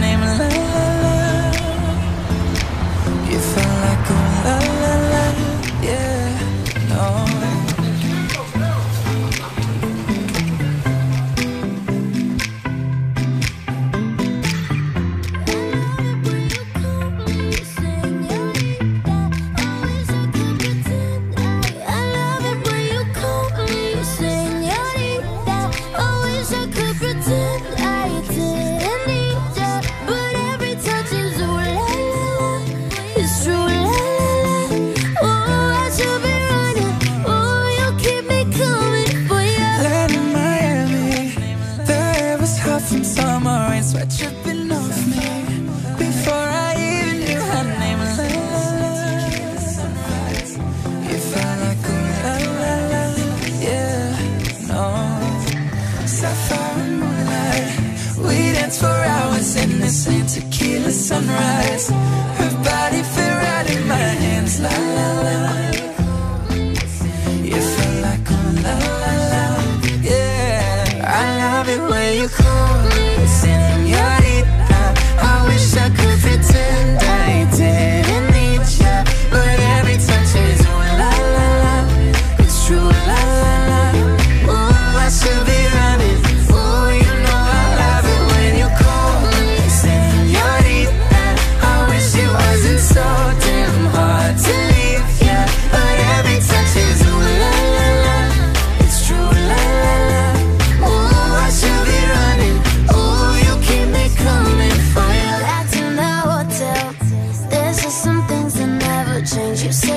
name It's true, la la la. Oh, I should be running. Oh, you keep me coming for Miami The air was hot from summer rain Sweat dripping off me Before I even knew her name La la la oh la la sunrise you so